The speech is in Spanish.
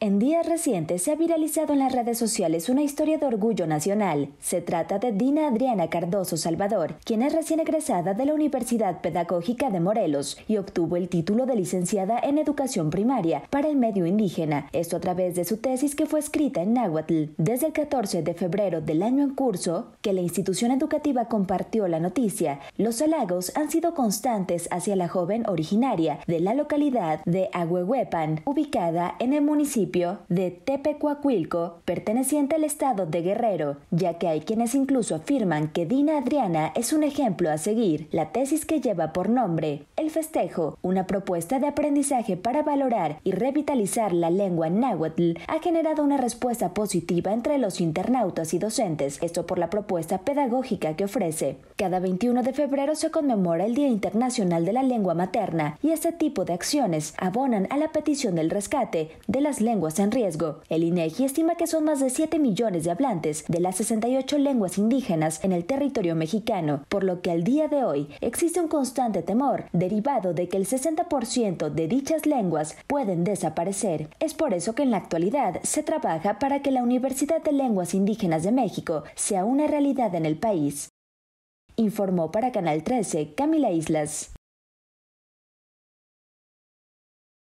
En días recientes se ha viralizado en las redes sociales una historia de orgullo nacional. Se trata de Dina Adriana Cardoso Salvador, quien es recién egresada de la Universidad Pedagógica de Morelos y obtuvo el título de licenciada en educación primaria para el medio indígena, esto a través de su tesis que fue escrita en náhuatl. Desde el 14 de febrero del año en curso, que la institución educativa compartió la noticia, los halagos han sido constantes hacia la joven originaria de la localidad de Ahuehuepan, ubicada en el de Tepecuacuilco, perteneciente al estado de Guerrero, ya que hay quienes incluso afirman que Dina Adriana es un ejemplo a seguir. La tesis que lleva por nombre El Festejo, una propuesta de aprendizaje para valorar y revitalizar la lengua náhuatl, ha generado una respuesta positiva entre los internautas y docentes, esto por la propuesta pedagógica que ofrece. Cada 21 de febrero se conmemora el Día Internacional de la Lengua Materna y este tipo de acciones abonan a la petición del rescate de las lenguas en riesgo. El INEGI estima que son más de 7 millones de hablantes de las 68 lenguas indígenas en el territorio mexicano, por lo que al día de hoy existe un constante temor derivado de que el 60% de dichas lenguas pueden desaparecer. Es por eso que en la actualidad se trabaja para que la Universidad de Lenguas Indígenas de México sea una realidad en el país. Informó para Canal 13 Camila Islas.